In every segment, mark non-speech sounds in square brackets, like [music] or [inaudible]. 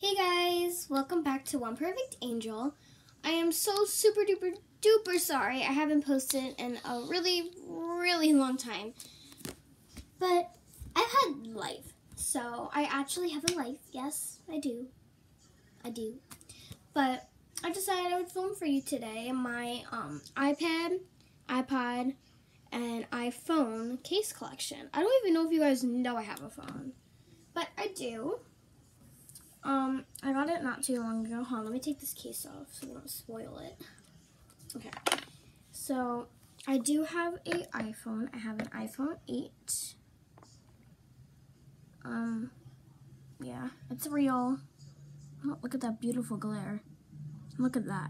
Hey guys, welcome back to One Perfect Angel. I am so super duper duper sorry I haven't posted in a really, really long time. But I've had life. So I actually have a life. Yes, I do. I do. But I decided I would film for you today my um, iPad, iPod, and iPhone case collection. I don't even know if you guys know I have a phone. But I do. Um, I got it not too long ago. Hold on, let me take this case off so I don't spoil it. Okay. So, I do have a iPhone. I have an iPhone 8. Um, yeah, it's real. Oh, look at that beautiful glare. Look at that.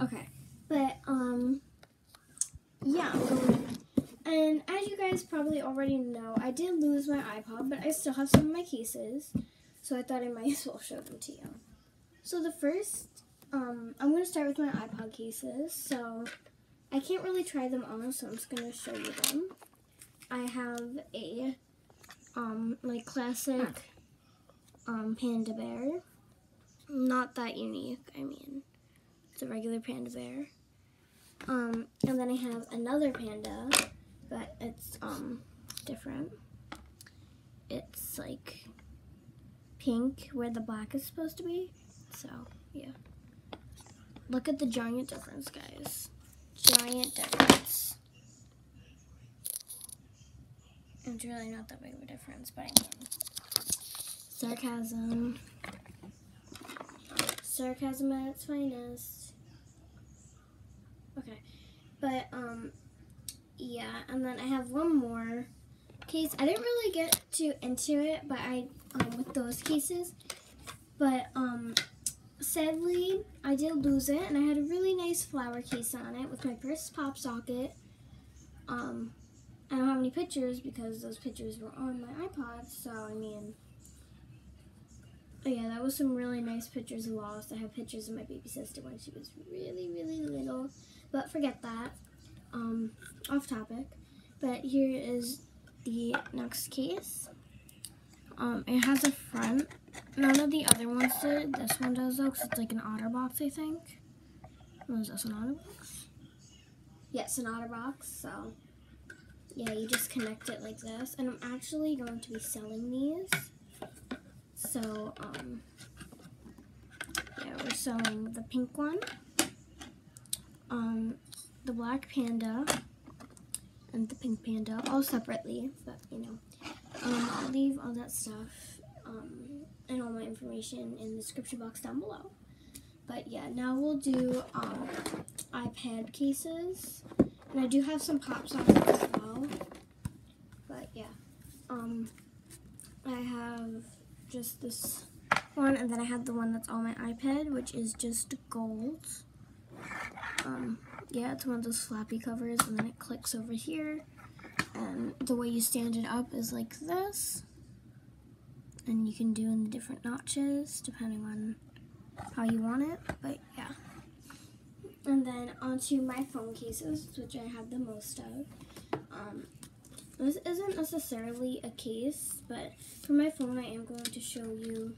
Okay, but, um, yeah. And as you guys probably already know, I did lose my iPod, but I still have some of my cases. So I thought I might [laughs] as well show them to you. So the first, um, I'm going to start with my iPod cases. So I can't really try them on, so I'm just going to show you them. I have a, um, like classic, um, panda bear. Not that unique, I mean, it's a regular panda bear. Um, and then I have another panda, but it's, um, different. It's like pink where the black is supposed to be. So, yeah. Look at the giant difference, guys. Giant difference. It's really not that big of a difference, but I mean. Sarcasm. Sarcasm at its finest. Okay. But, um, yeah. And then I have one more case. I didn't really get too into it, but I um, with those cases. But um, sadly, I did lose it, and I had a really nice flower case on it with my first pop socket. Um, I don't have any pictures because those pictures were on my iPod, so I mean, oh yeah, that was some really nice pictures lost. I have pictures of my baby sister when she was really, really little, but forget that. Um, off topic. But here is the next case. Um, it has a front. None of the other ones did. This one does though, because it's like an OtterBox, I think. Was this an OtterBox? Yes, an OtterBox. So, yeah, you just connect it like this. And I'm actually going to be selling these. So, um, yeah, we're selling the pink one, um, the black panda, and the pink panda, all separately, but you know. Um, I'll leave all that stuff um, and all my information in the description box down below. But yeah, now we'll do um, iPad cases. And I do have some pop sockets as well. But yeah, um, I have just this one, and then I have the one that's on my iPad, which is just gold. Um, yeah, it's one of those flappy covers, and then it clicks over here. And the way you stand it up is like this. And you can do in the different notches depending on how you want it. But yeah. And then onto my phone cases, which I have the most of. Um, this isn't necessarily a case, but for my phone, I am going to show you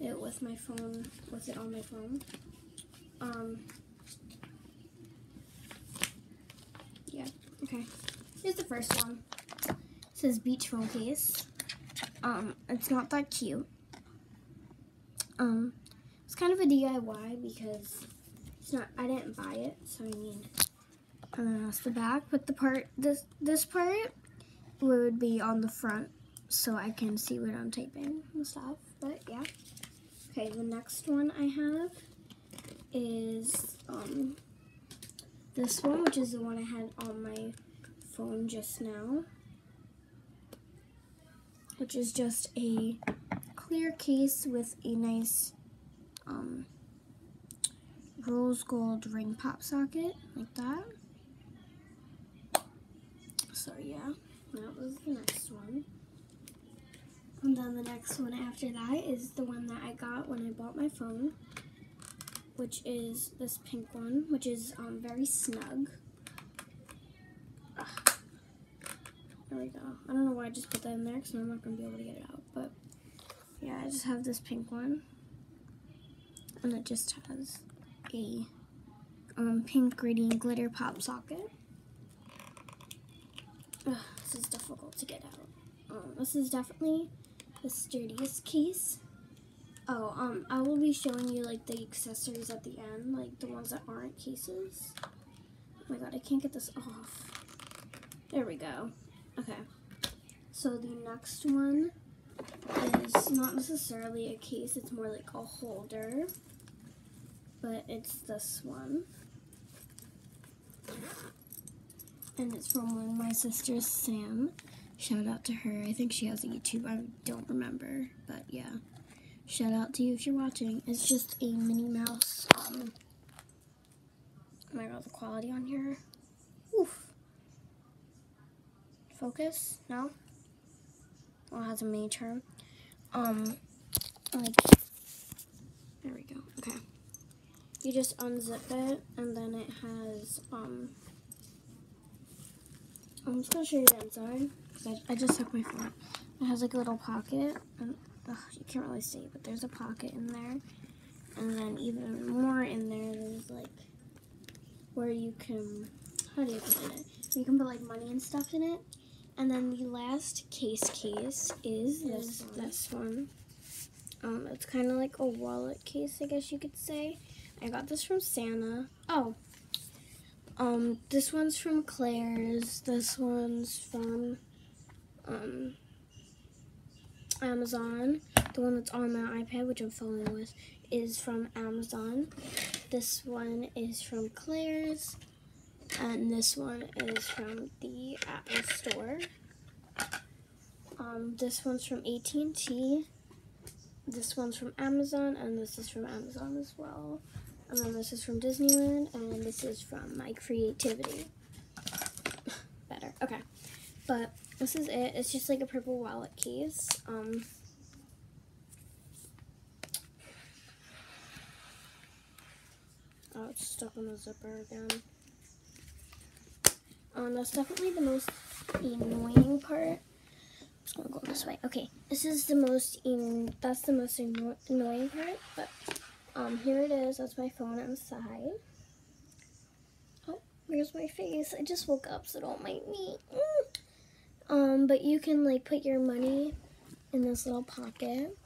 it with my phone, with it on my phone. Um, yeah, okay. Here's the first one. It says beach phone case. Um, it's not that cute. Um, it's kind of a DIY because it's not, I didn't buy it, so I mean, and then that's the back. But the part, this, this part would be on the front so I can see what I'm typing and stuff, but yeah. Okay, the next one I have is, um, this one, which is the one I had on my phone just now, which is just a clear case with a nice um, rose gold ring pop socket, like that. So yeah, that was the next one. And then the next one after that is the one that I got when I bought my phone, which is this pink one, which is um, very snug. There we go. I don't know why I just put that in there because I'm not going to be able to get it out. But yeah, I just have this pink one. and it just has a um, pink gradient glitter pop socket. Ugh, this is difficult to get out. Um, this is definitely the sturdiest case. Oh, um, I will be showing you like the accessories at the end, like the ones that aren't cases. Oh my god, I can't get this off. There we go. Okay. So the next one is not necessarily a case, it's more like a holder. But it's this one. And it's from one of my sisters, Sam. Shout out to her. I think she has a YouTube. I don't remember. But yeah. Shout out to you if you're watching. It's just a Minnie Mouse. Um, oh my god, the quality on here. Focus? No? Well, it has a term. Um, like, there we go. Okay. You just unzip it, and then it has, um, I'm just gonna show you the inside, I, I just took my phone. It has like a little pocket, and ugh, you can't really see, but there's a pocket in there. And then even more in there, there's like, where you can, how do you put it? You can put like money and stuff in it. And then the last case case is this this one. Um, it's kind of like a wallet case, I guess you could say. I got this from Santa. Oh, um, this one's from Claire's. This one's from um, Amazon. The one that's on my iPad, which I'm filming with, is from Amazon. This one is from Claire's. And this one is from the Apple Store. Um, this one's from AT&T. This one's from Amazon, and this is from Amazon as well. And then this is from Disneyland, and this is from My Creativity. [laughs] Better, okay. But this is it. It's just like a purple wallet case. Um, oh, it's stuck on the zipper again. Um, that's definitely the most annoying part. I'm just gonna go this way. Okay, this is the most in that's the most anno annoying part. But um, here it is. That's my phone inside. Oh, here's my face. I just woke up, so don't mind me. Mm. Um, but you can like put your money in this little pocket.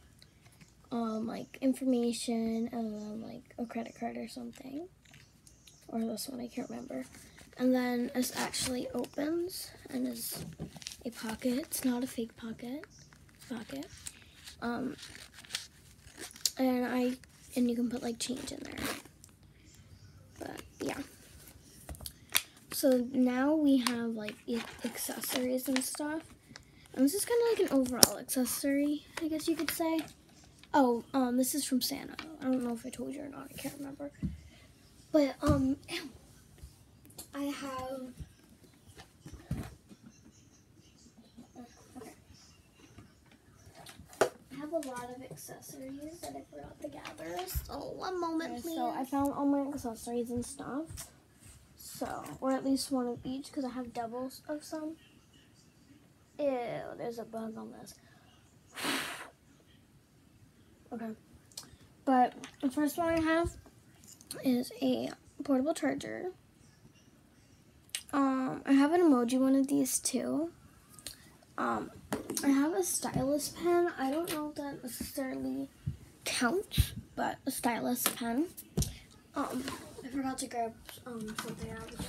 Um, like information and then like a credit card or something. Or this one, I can't remember. And then this actually opens and is a pocket. It's not a fake pocket. Pocket. Um, and I and you can put like change in there. But yeah. So now we have like accessories and stuff. And this is kind of like an overall accessory, I guess you could say. Oh, um, this is from Santa. I don't know if I told you or not. I can't remember. But um, I have. Okay. I have a lot of accessories that I forgot to gather. So one moment, okay, please. So I found all my accessories and stuff. So, or at least one of each, because I have doubles of some. Ew, there's a bug on this. [sighs] okay. But the first one I have is a portable charger. Um, I have an emoji one of these too. Um, I have a stylus pen. I don't know if that necessarily counts, but a stylus pen. Um, I forgot to grab um, something out of the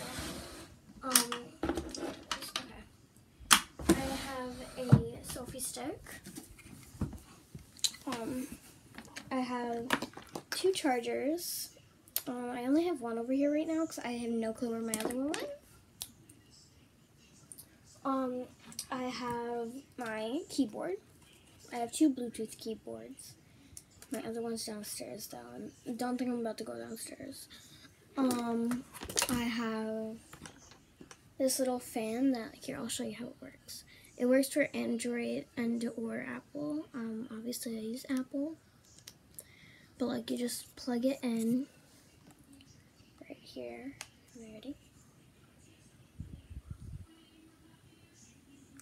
Um, okay. I have a selfie stick. Um, I have two chargers. Um, I only have one over here right now because I have no clue where my other one went. Um, I have my keyboard. I have two Bluetooth keyboards. My other one's downstairs though. I don't think I'm about to go downstairs. Um, I have this little fan that, here, I'll show you how it works. It works for Android and or Apple. Um, obviously I use Apple. But like you just plug it in right here. Ready?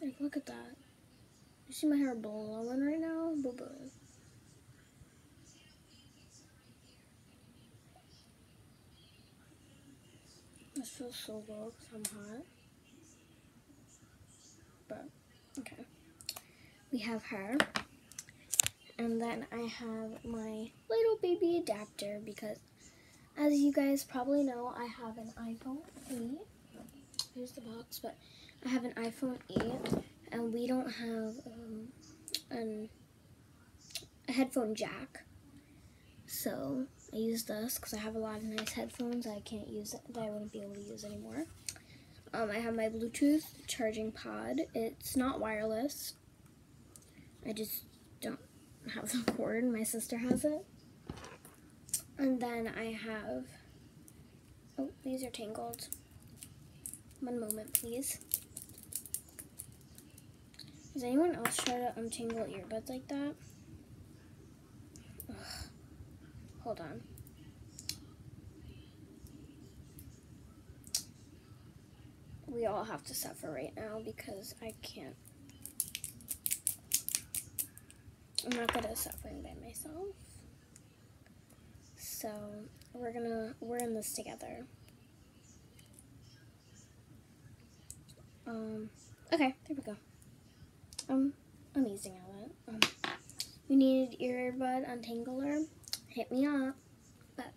Like, look at that. You see my hair blowing right now? Boo boo. This feels so low because I'm hot. But, okay. We have her. And then I have my little baby adapter because, as you guys probably know, I have an iPhone 8. Here's the box, but I have an iPhone 8 and we don't have um, an, a headphone jack. So I use this because I have a lot of nice headphones I can't use that I wouldn't be able to use anymore. Um, I have my Bluetooth charging pod. It's not wireless. I just don't have the cord. My sister has it. And then I have, oh, these are tangled. One moment, please. Does anyone else try to untangle earbuds like that? Ugh. Hold on. We all have to suffer right now because I can't. I'm not good at suffering by myself. So we're gonna we're in this together. Um okay, there we go. I'm amazing at it. Um, we needed earbud untangler. Hit me up. But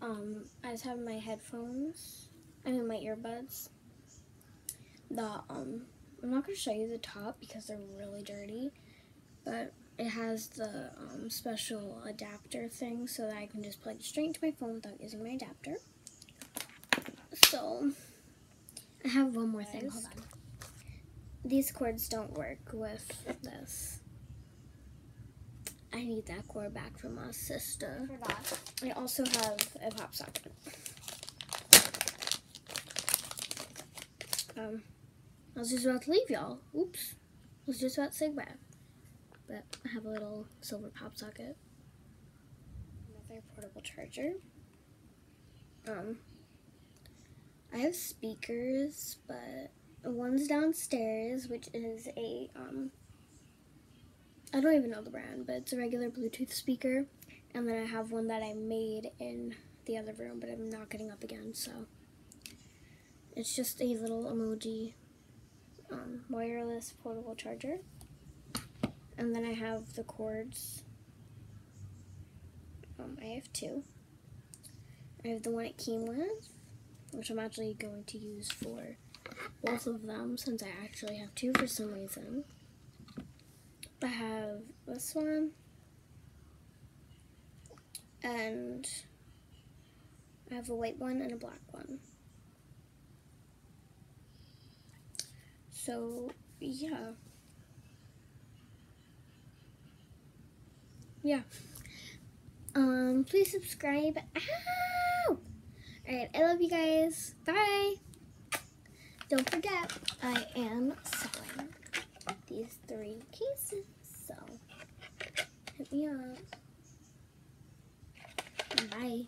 um I just have my headphones. I mean my earbuds. The um I'm not gonna show you the top because they're really dirty. But it has the um, special adapter thing so that I can just plug it straight into my phone without using my adapter. So, I have one more thing. Hold on. These cords don't work with this. I need that cord back from my sister. I also have a pop socket. Um, I was just about to leave y'all. Oops. I was just about to say bye but I have a little silver pop socket. Another portable charger. Um, I have speakers, but one's downstairs, which is a, um, I don't even know the brand, but it's a regular Bluetooth speaker. And then I have one that I made in the other room, but I'm not getting up again, so. It's just a little emoji um, wireless portable charger. And then I have the cords. Um, I have two. I have the one it came with, which I'm actually going to use for both of them since I actually have two for some reason. I have this one and I have a white one and a black one. So, yeah. yeah. Um, please subscribe. Ow! Alright, I love you guys. Bye. Don't forget, I am selling these three cases. So, hit me up. Bye.